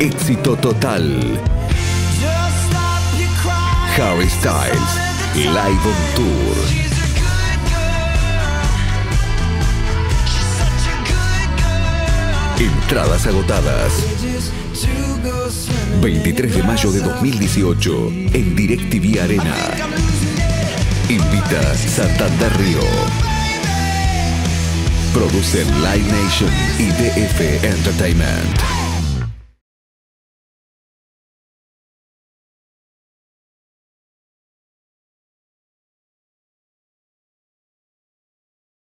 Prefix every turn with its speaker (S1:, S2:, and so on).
S1: Éxito total. Harry Styles, Live on Tour. Entradas agotadas. 23 de mayo de 2018 en DirecTV Arena. Invita Santander Río. Producen Live Nation y DF Entertainment.